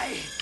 die!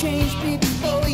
change people. before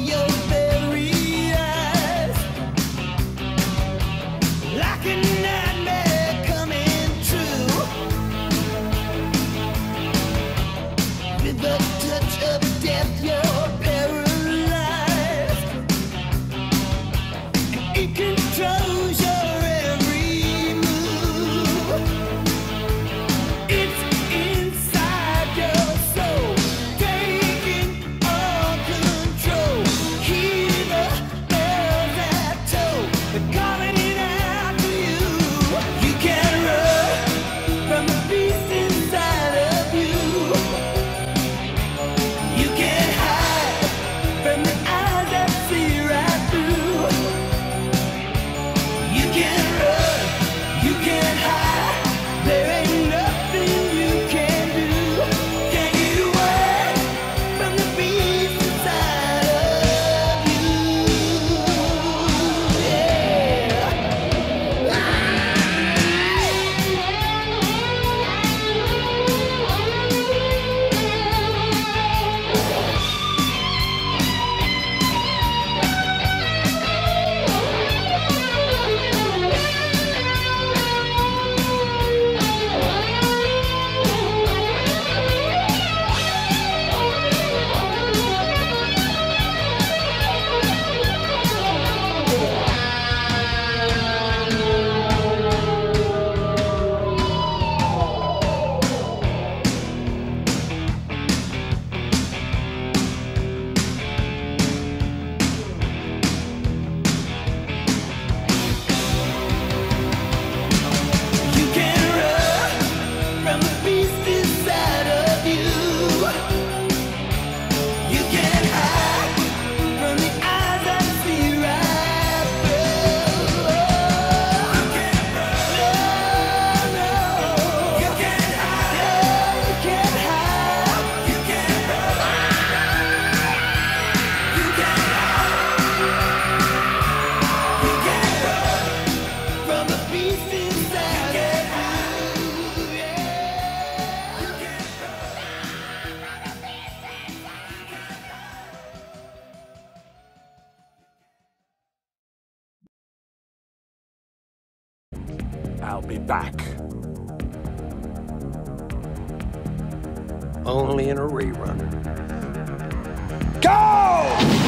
Be back. Only in a rerun. Go!